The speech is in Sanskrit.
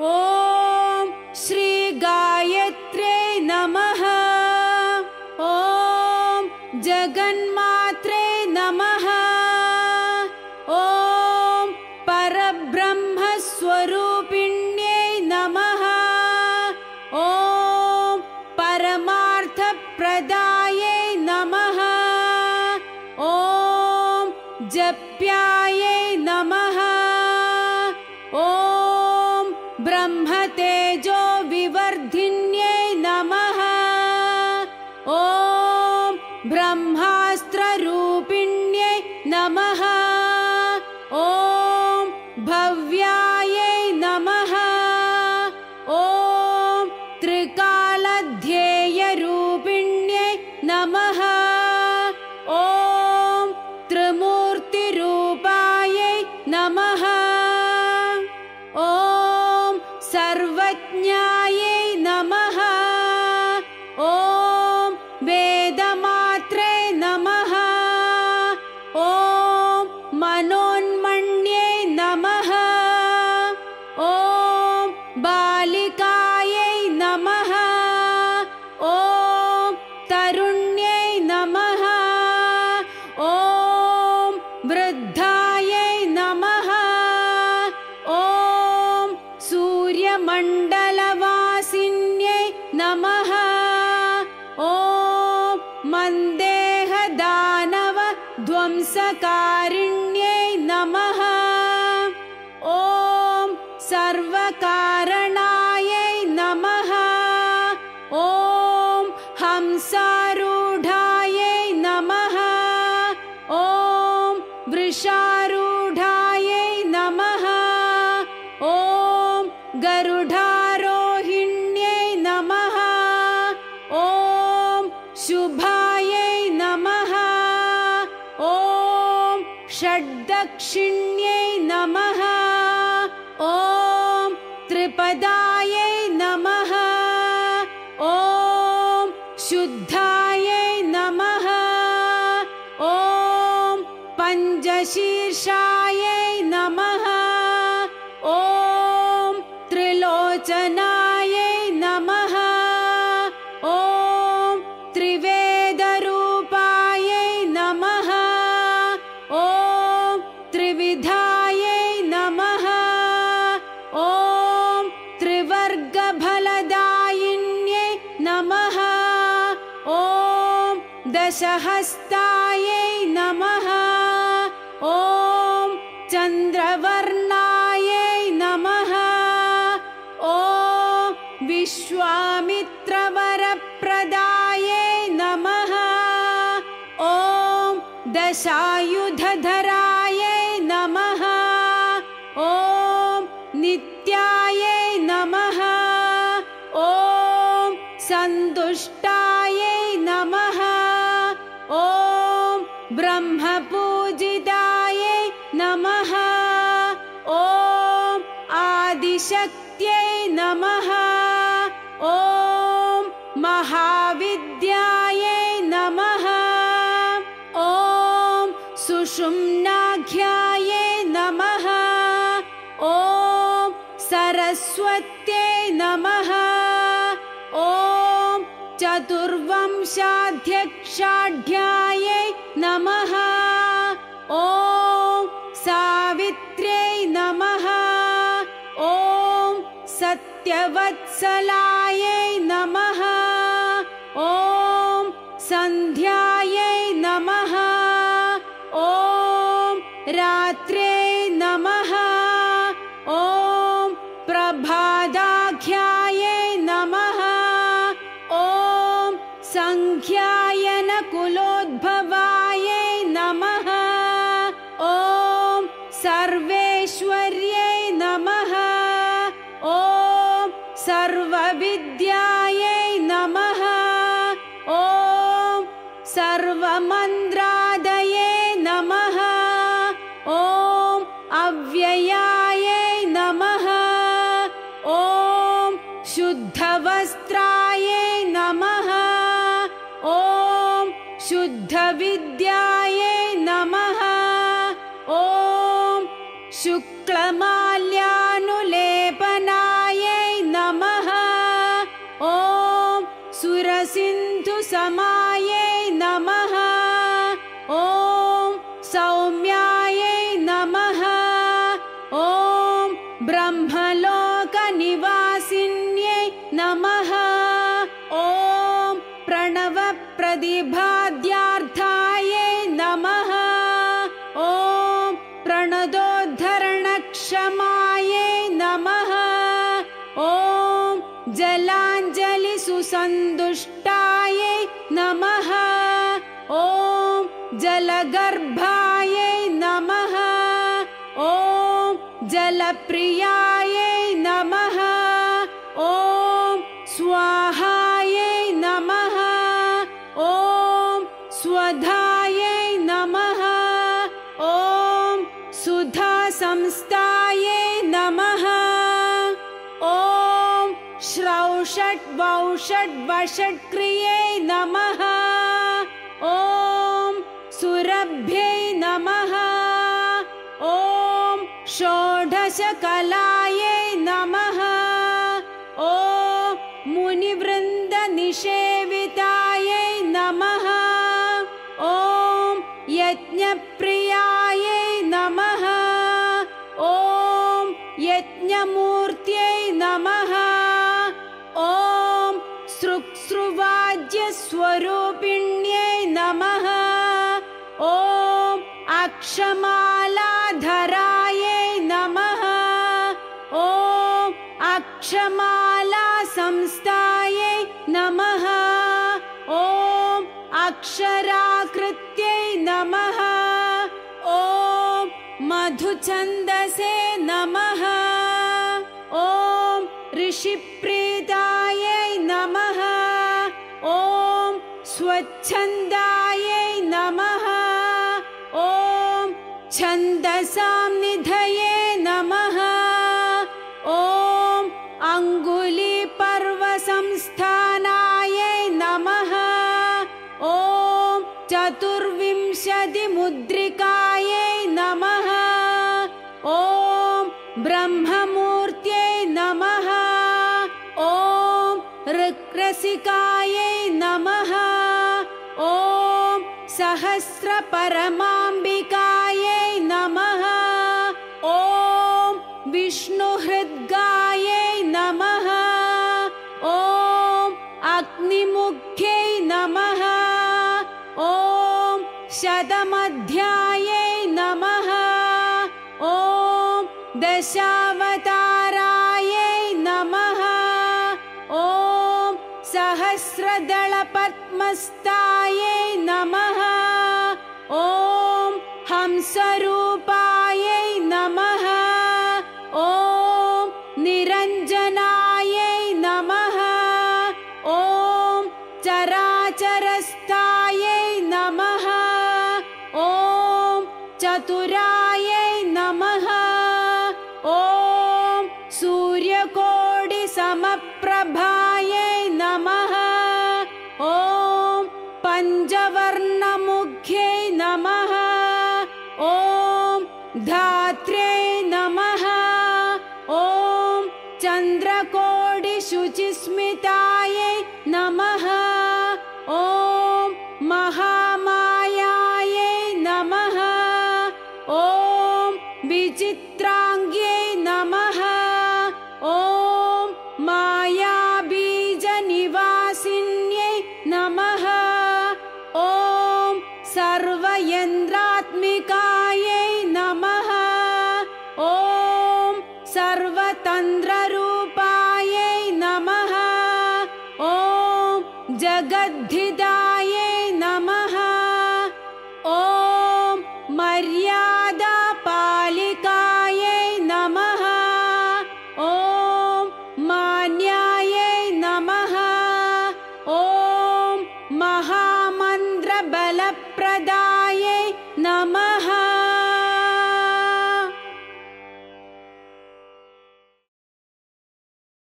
ॐ ब्रह्मास्त्ररूपिण्यै नमः मनोन्मण्ये नमः। ॐ बालिकायै नमः। ॐ तरुण्यै नमः। ॐ वृद्धायै नमः। ॐ सूर्यमण्डलवासिन्यै नमः। ॐ मन्देहदानव ध्वंसकारिण्यै हंसारूढायै नमः। ॐ वृषारूढायै नमः। ॐ गरुडारोहिण्यै नमः। ॐ शुभायै नमः। ॐ षड्दक्षिण्यै नमः। ॐ त्रिपदायै पञ्चशीर्षायै नमः। ॐ त्रिलोचनायै नमः। ॐ त्रिवेदरूपायै नमः। ॐ त्रिविधायै नमः। ॐ त्रिवर्गफलदायिन्यै नमः। ॐ दशहस्तायै नमः ॐ चन्द्रवर्णायै नमः। ॐ विश्वामित्रवरप्रदायै नमः। ॐ दशायुधधरायै नमः। ॐ नित्यायै नमः। ॐ सन्तुष्टायै नमः। ॐ ब्रह्मपूजितायै नमः। ॐ आदिशक्त्यै नमः। ॐ महाविद्यायै नमः। ॐ सुषुम्नाख्यायै नमः। ॐ सरस्वत्यै नमः। ॐ चतुर्वंशाध्यक्षाढ्यायै नमः। ॐ सत्यवत्सलायै नमः। ॐ सन्ध्यायै नमः। ॐ रात्रे शुद्धविद्यायै नमः। ॐ शुक्लमाल्यानुलेपनायै नमः। ॐ सुरसिन्धुसमायै नमः। ॐ सौम्यायै नमः। ॐ ब्रह्मलोकनिवासिन्यै नमः। ॐ प्रणवप्रतिभा जलाञ्जलिसुसन्तुष्टायै नमः। ॐ जलगर्भायै नमः। ॐ जलप्रियायै नमः श्रौषट्वौषट्वषट्क्रियै नमः। ॐ सुरभ्यै नमः। ॐ षोडशकलायै नमः। ॐ मुनिवृन्दनिषेवितायै नमः। ॐ यज्ञप्रियायै अक्षमालाधरायै नमः। ॐ अक्षमालासंस्थायै नमः। ॐ अक्षराकृत्यै नमः। ॐ मधुछन्दसे नमः। ॐ ऋषिप्रीतायै नमः। ॐ स्वच्छन्दायै नमः छन्दसां निधये नमः। ॐ अङ्गुलीपर्वसंस्थानायै नमः। ॐ चतुर्विंशतिमुद्रिकायै नमः। ॐ ब्रह्ममूर्त्यै नमः। ॐ ऋक्रसिकायै नमः। ॐ सहस्रपरमाम्बिकायै नमः। ॐ विष्णुहृद्गायै नमः। ॐ अग्निमुख्यै नमः। ॐ शतमध्यायै नमः। ॐ दशावतारायै नमः। ॐ सहस्रदलपद्मस्तायै नमः हंसरूपायै नमः। ॐ निरञ्जनायै महामायायै नमः। ॐ विचित्राङ्ग्यै नमः। ॐ मायाबीजनिवासिन्यै नमः। ॐ सर्वयन्त्रात्मिकायै